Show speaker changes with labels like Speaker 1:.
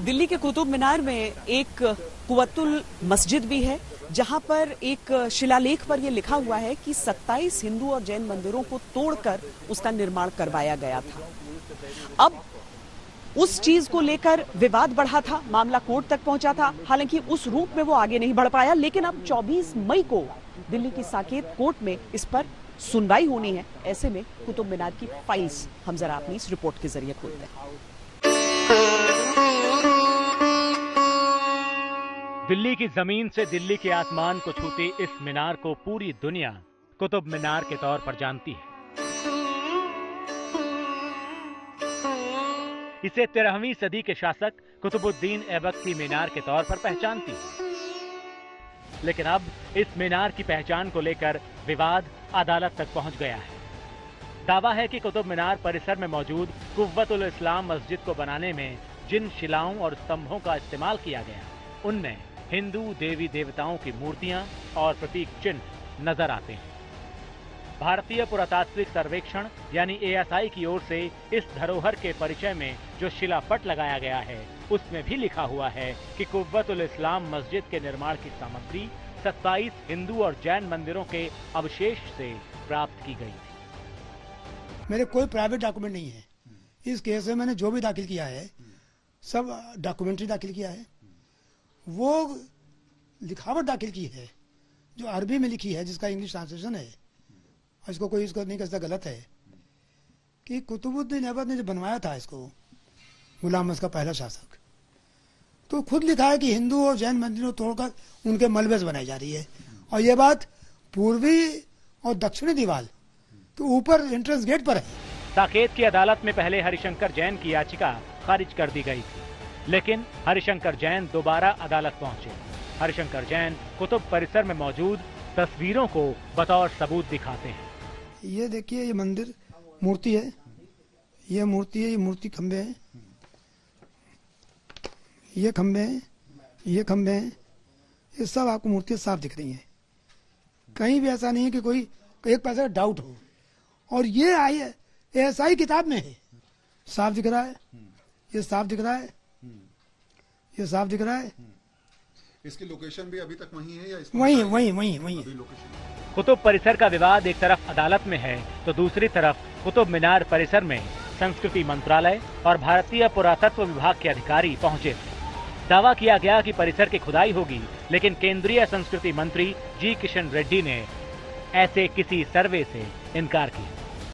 Speaker 1: दिल्ली के कुतुब मीनार में एक कुवतुल मस्जिद भी है, जहाँ पर एक शिलालेख पर यह लिखा हुआ है कि 27 हिंदू और जैन मंदिरों को तोड़कर उसका निर्माण करवाया गया था। अब उस चीज़ को लेकर विवाद बढ़ा था, मामला कोर्ट तक पहुँचा था। हालाँकि उस रूप में वो आगे नहीं बढ़ पाया, लेकिन अब 24 मई को दिल्ली की साकेत कोर्ट में इस पर सुनवाई होनी है। ऐसे में कुतुब मीनार की फाइल्स हम जरा अपनी इस रिपोर्ट के ज़रिए खोलते हैं।
Speaker 2: दिल्ली की ज़मीन से दिल्ली के आसमान को छूते इस मीनार को पूरी दुनिया कुतुब मीनार के तौर पर जानती है। इसे तेरहवीं सदी के शासक कुतुबुद्दीन ऐबक की मीनार के तौर पर पहचानती है। लेकिन अब इस मीनार की पहचान को लेकर विवाद अदालत तक पहुँच गया है। दावा है कि कुतुब मीनार परिसर में मौजूद कुव्वतुल इस्लाम मस्जिद को बनाने में जिन शिलाओं और स्तंभों का इस्तेमाल किया गया, उनमें हिंदू देवी देवताओं की मूर्तियाँ और प्रतीक चिन्ह नज़र आते हैं। भारतीय पुरातात्विक सर्वेक्षण, यानी एएसआई की ओर से इस धरोहर के परिचय में जो शिलापट लगाया गया है, उसमें भी लिखा हुआ है कि कुव्वतुल इस्लाम मस्जिद के निर्माण की सामग्री 27 हिंदू और जैन मंदिरों के अवशेष से प्राप्त की गई थी।
Speaker 3: मेरे कोई प्राइवेट डॉक्यूमेंट नहीं है। इस केस में मैंने जो भी दाखिल किया है, सब डॉक्यूमेंट्री दाखिल किया है। वो लिखावट दाखिल की है, जो अरबी में लिखी है, जिसका इंग्लिश ट्रांसलेशन है, और इसको कोई इसको नहीं कहता गलत है, कि कुतुबुद्दीन ऐबक ने जो बनवाया था इसको, गुलाम का पहला शासक तो खुद लिखा है कि हिंदू और जैन मंदिरों तोड़कर उनके मलबे से बनाई जा रही है। और ये बात पूर्वी और दक्षिणी दीवार के ऊपर एंट्रेंस गेट पर है।
Speaker 2: साकेत की अदालत में पहले हरिशंकर जैन की याचिका खारिज कर दी गई थी। लेकिन हरिशंकर जैन दोबारा अदालत पहुँचे। हरिशंकर जैन कुतुब परिसर में मौजूद तस्वीरों को बतौर सबूत दिखाते हैं।
Speaker 3: ये देखिए, ये मंदिर मूर्ति है। ये मूर्ति है, ये मूर्ति खंबे है। ये खंबे हैं, ये खंबे हैं। ये सब आपको मूर्तियाँ साफ़ दिख रही हैं। कहीं भी ऐसा नहीं है कि कोई एक पैसा डाउट हो। और ये आई ऐसा ही किताब में है। साफ़ दिख रहा है, ये साफ़ दिख रहा है। ये साफ़ दिख रहा है?
Speaker 4: इसकी लोकेशन भी अभी तक वही है या
Speaker 3: वही वही वही वही।
Speaker 2: कुतुब परिसर का विवाद एक तरफ़ अदालत में है तो दूसरी तरफ़ कुतुब मीनार परिसर में संस्कृति मंत्रालय और भारतीय पुरातत्व विभाग के अधिकारी पहुँचे। थे दावा किया गया कि परिसर की खुदाई होगी लेकिन केंद्रीय संस्कृति मंत्री जी किशन रेड्डी ने ऐसे किसी सर्वे से इनकार किया।